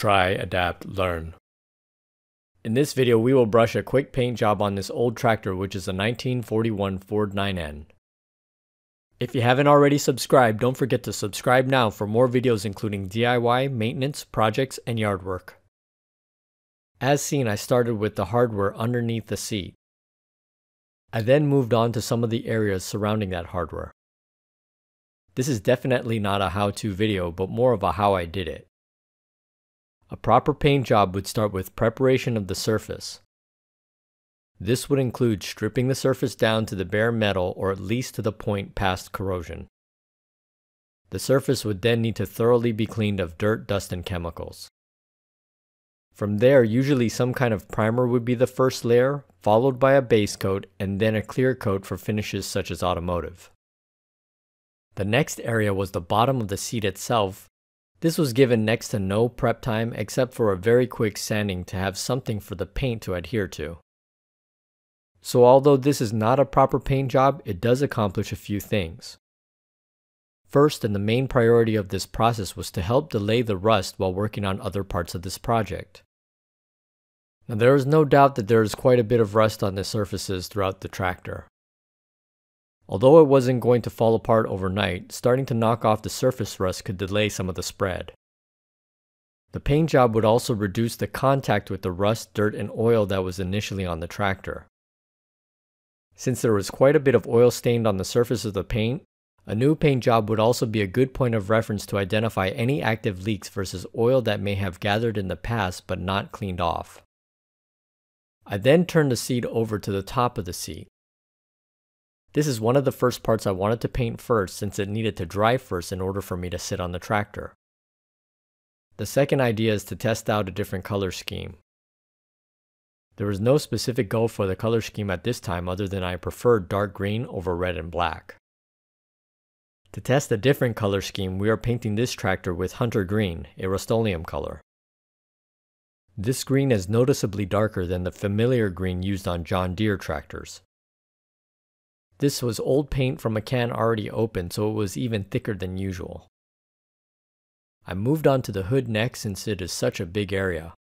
Try, adapt, learn. In this video, we will brush a quick paint job on this old tractor, which is a 1941 Ford 9N. If you haven't already subscribed, don't forget to subscribe now for more videos including DIY, maintenance, projects, and yard work. As seen, I started with the hardware underneath the seat. I then moved on to some of the areas surrounding that hardware. This is definitely not a how-to video, but more of a how I did it. A proper paint job would start with preparation of the surface. This would include stripping the surface down to the bare metal or at least to the point past corrosion. The surface would then need to thoroughly be cleaned of dirt, dust, and chemicals. From there, usually some kind of primer would be the first layer, followed by a base coat, and then a clear coat for finishes such as automotive. The next area was the bottom of the seat itself, this was given next to no prep time except for a very quick sanding to have something for the paint to adhere to. So although this is not a proper paint job, it does accomplish a few things. First and the main priority of this process was to help delay the rust while working on other parts of this project. Now there is no doubt that there is quite a bit of rust on the surfaces throughout the tractor. Although it wasn't going to fall apart overnight, starting to knock off the surface rust could delay some of the spread. The paint job would also reduce the contact with the rust, dirt, and oil that was initially on the tractor. Since there was quite a bit of oil stained on the surface of the paint, a new paint job would also be a good point of reference to identify any active leaks versus oil that may have gathered in the past but not cleaned off. I then turned the seat over to the top of the seat. This is one of the first parts I wanted to paint first since it needed to dry first in order for me to sit on the tractor. The second idea is to test out a different color scheme. There was no specific goal for the color scheme at this time other than I preferred dark green over red and black. To test a different color scheme, we are painting this tractor with Hunter Green, a Rust-Oleum color. This green is noticeably darker than the familiar green used on John Deere tractors. This was old paint from a can already open, so it was even thicker than usual. I moved on to the hood next since it is such a big area.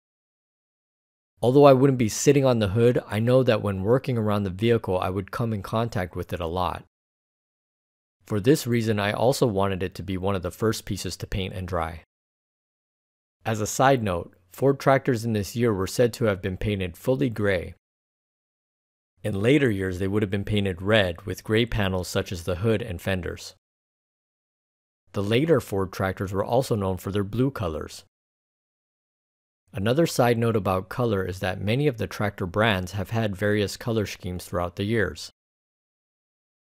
Although I wouldn't be sitting on the hood, I know that when working around the vehicle I would come in contact with it a lot. For this reason I also wanted it to be one of the first pieces to paint and dry. As a side note, Ford tractors in this year were said to have been painted fully gray, in later years, they would have been painted red with gray panels such as the hood and fenders. The later Ford tractors were also known for their blue colors. Another side note about color is that many of the tractor brands have had various color schemes throughout the years.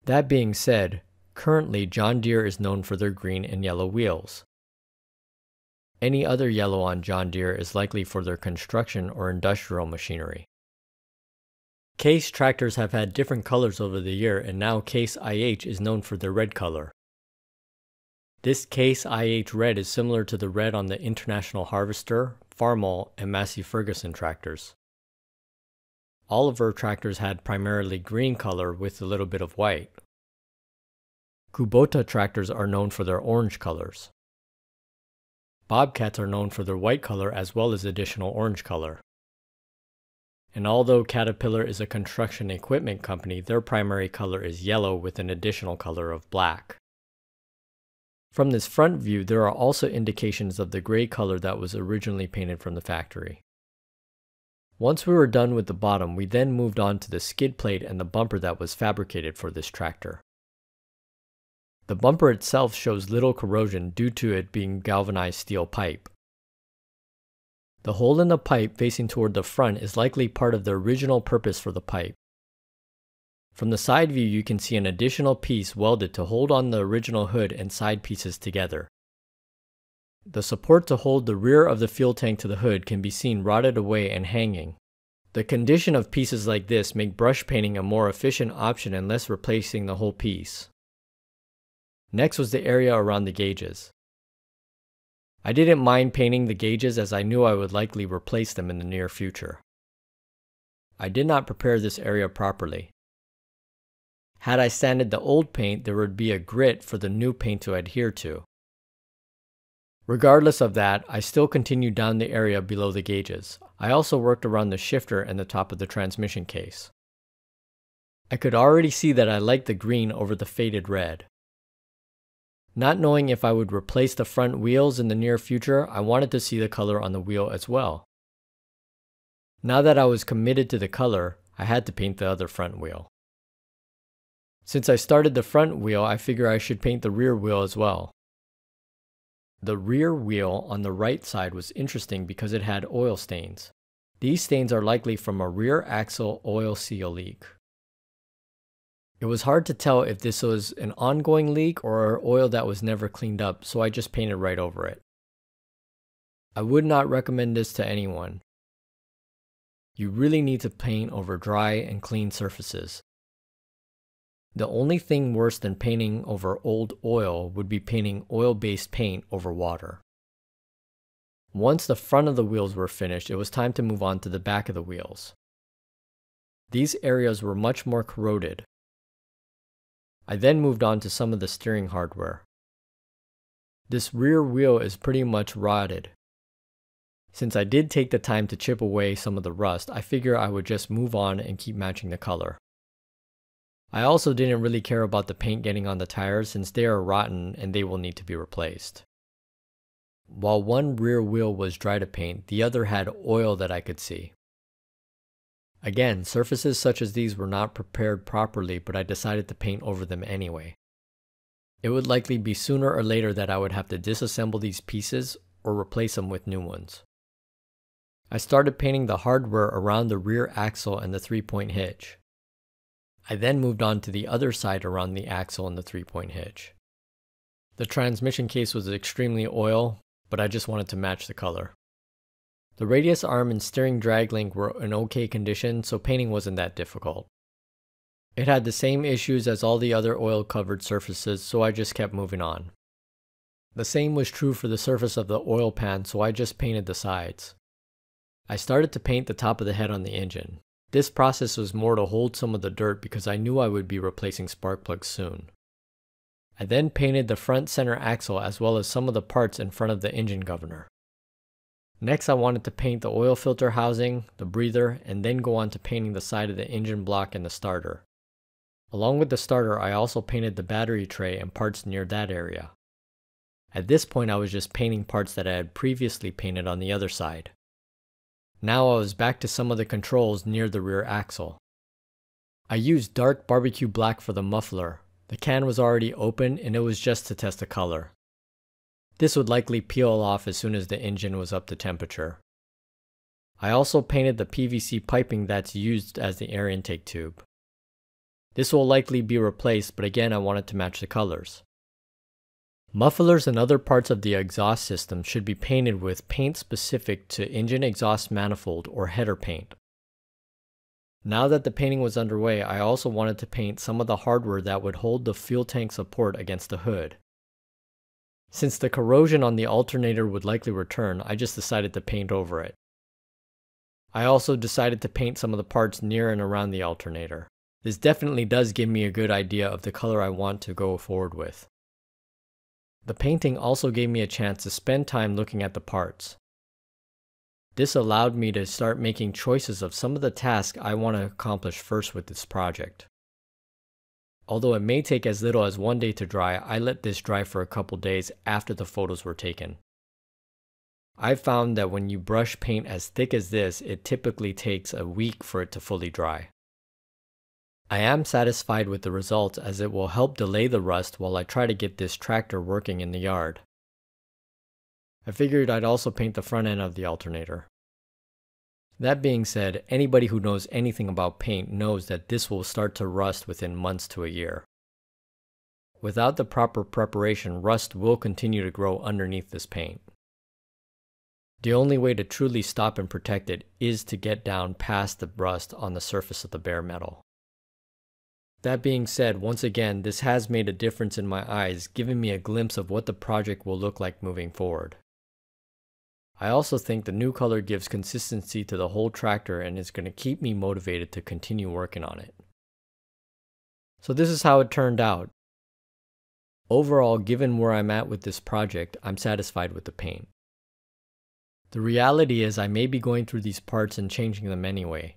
That being said, currently John Deere is known for their green and yellow wheels. Any other yellow on John Deere is likely for their construction or industrial machinery. Case tractors have had different colors over the year and now Case IH is known for their red color. This Case IH red is similar to the red on the International Harvester, Farmall, and Massey Ferguson tractors. Oliver tractors had primarily green color with a little bit of white. Kubota tractors are known for their orange colors. Bobcats are known for their white color as well as additional orange color. And although Caterpillar is a construction equipment company, their primary color is yellow with an additional color of black. From this front view, there are also indications of the gray color that was originally painted from the factory. Once we were done with the bottom, we then moved on to the skid plate and the bumper that was fabricated for this tractor. The bumper itself shows little corrosion due to it being galvanized steel pipe. The hole in the pipe facing toward the front is likely part of the original purpose for the pipe. From the side view you can see an additional piece welded to hold on the original hood and side pieces together. The support to hold the rear of the fuel tank to the hood can be seen rotted away and hanging. The condition of pieces like this make brush painting a more efficient option and less replacing the whole piece. Next was the area around the gauges. I didn't mind painting the gauges as I knew I would likely replace them in the near future. I did not prepare this area properly. Had I sanded the old paint, there would be a grit for the new paint to adhere to. Regardless of that, I still continued down the area below the gauges. I also worked around the shifter and the top of the transmission case. I could already see that I liked the green over the faded red. Not knowing if I would replace the front wheels in the near future, I wanted to see the color on the wheel as well. Now that I was committed to the color, I had to paint the other front wheel. Since I started the front wheel, I figure I should paint the rear wheel as well. The rear wheel on the right side was interesting because it had oil stains. These stains are likely from a rear axle oil seal leak. It was hard to tell if this was an ongoing leak or oil that was never cleaned up, so I just painted right over it. I would not recommend this to anyone. You really need to paint over dry and clean surfaces. The only thing worse than painting over old oil would be painting oil-based paint over water. Once the front of the wheels were finished, it was time to move on to the back of the wheels. These areas were much more corroded, I then moved on to some of the steering hardware. This rear wheel is pretty much rotted. Since I did take the time to chip away some of the rust, I figure I would just move on and keep matching the color. I also didn't really care about the paint getting on the tires since they are rotten and they will need to be replaced. While one rear wheel was dry to paint, the other had oil that I could see. Again, surfaces such as these were not prepared properly, but I decided to paint over them anyway. It would likely be sooner or later that I would have to disassemble these pieces or replace them with new ones. I started painting the hardware around the rear axle and the three-point hitch. I then moved on to the other side around the axle and the three-point hitch. The transmission case was extremely oil, but I just wanted to match the color. The radius arm and steering drag link were in okay condition, so painting wasn't that difficult. It had the same issues as all the other oil covered surfaces, so I just kept moving on. The same was true for the surface of the oil pan, so I just painted the sides. I started to paint the top of the head on the engine. This process was more to hold some of the dirt because I knew I would be replacing spark plugs soon. I then painted the front center axle as well as some of the parts in front of the engine governor. Next I wanted to paint the oil filter housing, the breather, and then go on to painting the side of the engine block and the starter. Along with the starter, I also painted the battery tray and parts near that area. At this point I was just painting parts that I had previously painted on the other side. Now I was back to some of the controls near the rear axle. I used dark barbecue black for the muffler. The can was already open and it was just to test the color. This would likely peel off as soon as the engine was up to temperature. I also painted the PVC piping that's used as the air intake tube. This will likely be replaced, but again I wanted to match the colors. Mufflers and other parts of the exhaust system should be painted with paint specific to engine exhaust manifold or header paint. Now that the painting was underway, I also wanted to paint some of the hardware that would hold the fuel tank support against the hood. Since the corrosion on the alternator would likely return, I just decided to paint over it. I also decided to paint some of the parts near and around the alternator. This definitely does give me a good idea of the color I want to go forward with. The painting also gave me a chance to spend time looking at the parts. This allowed me to start making choices of some of the tasks I want to accomplish first with this project. Although it may take as little as one day to dry, I let this dry for a couple days after the photos were taken. I've found that when you brush paint as thick as this, it typically takes a week for it to fully dry. I am satisfied with the results as it will help delay the rust while I try to get this tractor working in the yard. I figured I'd also paint the front end of the alternator. That being said, anybody who knows anything about paint knows that this will start to rust within months to a year. Without the proper preparation, rust will continue to grow underneath this paint. The only way to truly stop and protect it is to get down past the rust on the surface of the bare metal. That being said, once again, this has made a difference in my eyes, giving me a glimpse of what the project will look like moving forward. I also think the new color gives consistency to the whole tractor and is going to keep me motivated to continue working on it. So this is how it turned out. Overall, given where I'm at with this project, I'm satisfied with the paint. The reality is I may be going through these parts and changing them anyway.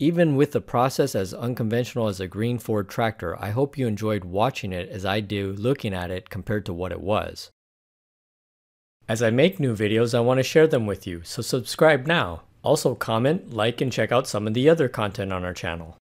Even with the process as unconventional as a green Ford tractor, I hope you enjoyed watching it as I do looking at it compared to what it was. As I make new videos, I want to share them with you, so subscribe now. Also comment, like, and check out some of the other content on our channel.